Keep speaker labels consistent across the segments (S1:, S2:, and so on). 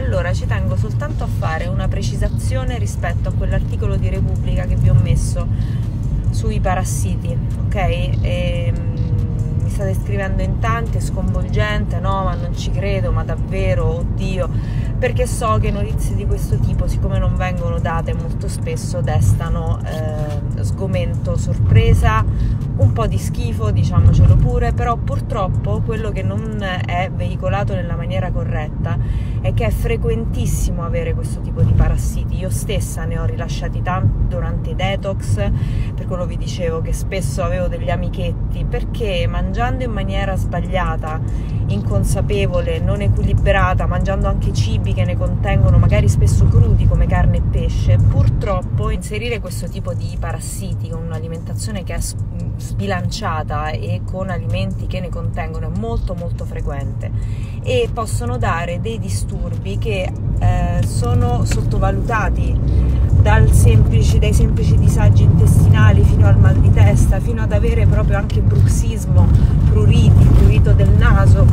S1: allora ci tengo soltanto a fare una precisazione rispetto a quell'articolo di Repubblica che vi ho messo sui parassiti, ok? E, ehm, mi state scrivendo in tanti, è sconvolgente, no, ma non ci credo, ma davvero, oddio, perché so che notizie di questo tipo, siccome non vengono date molto spesso, destano eh, sgomento, sorpresa, un po' di schifo, diciamocelo pure, però purtroppo quello che non è veicolato nella maniera corretta è che è frequentissimo avere questo tipo di parassiti. Io stessa ne ho rilasciati tanti durante i detox, per quello vi dicevo che spesso avevo degli amichetti, perché mangiando in maniera sbagliata, inconsapevole, non equilibrata, mangiando anche cibi che ne contengono magari spesso crudi come carne e pesce, purtroppo inserire questo tipo di parassiti con un'alimentazione che è sbilanciata e con alimenti che ne contengono è molto molto frequente e possono dare dei disturbi che eh, sono sottovalutati semplice, dai semplici disagi intestinali fino al mal di testa, fino ad avere proprio anche bruxismo, pruriti, prurito del naso.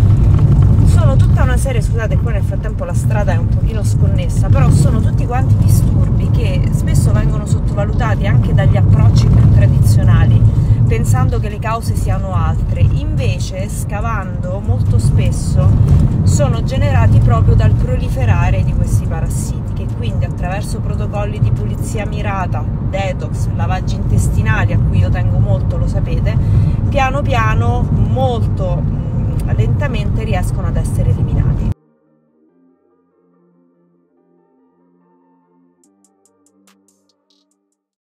S1: Sono tutta una serie, scusate, qua nel frattempo la strada è un pochino sconnessa, però sono tutti quanti disturbi che spesso vengono sottovalutati anche dagli approcci più tradizionali pensando che le cause siano altre, invece scavando molto spesso sono generati proprio dal proliferare di questi parassiti che quindi attraverso protocolli di pulizia mirata, detox, lavaggi intestinali a cui io tengo molto, lo sapete, piano piano, molto lentamente riescono ad essere eliminati.